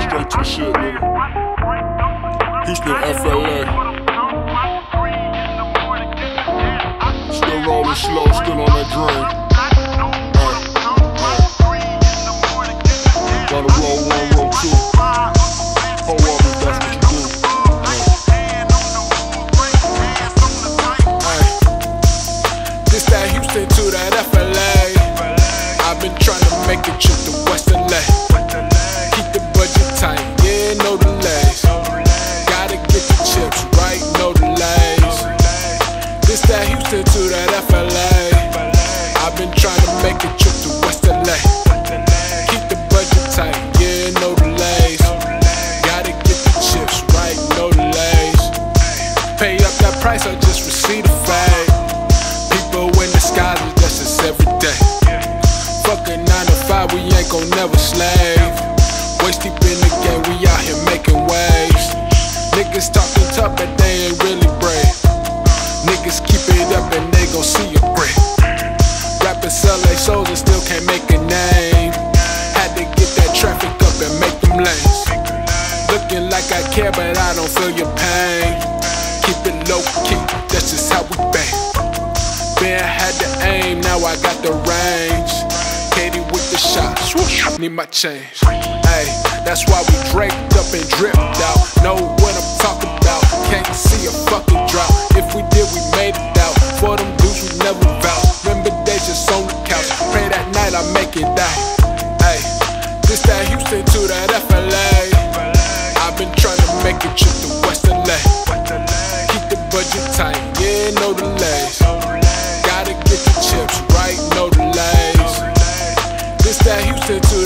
straight to the shit, nigga. Houston, FLA. Still rolling slow, still on that drain. Gotta roll one, roll two. That's what you. This that Houston to that FLA. I've been to make a just receive the fade. People in the skies, that's just every day. Fuck a 9 to 5, we ain't gon' never slave. Waist deep in the game, we out here making waves. Niggas talking tough, but they ain't really brave. Niggas keep it up and they gon' see a great. Rappers sell their souls and still can't make a name. Had to get that traffic up and make them lanes. Looking like I care, but I don't feel your pain. Keep it low key, that's just how we bang. Ben had the aim, now I got the range. KD with the shot, swoosh, need my change. Hey, that's why we draped up and dripped out. Know what I'm talking about, can't see a fucking drop. If we did, we made it out. For them dudes, we never vouch. Remember days just on the couch. Pray that night I make it out. Hey, this that Houston to that FLA. I've been trying to make a trip to West LA budget tight, yeah, no delays. Gotta get the chips right, no delays. This that Houston too.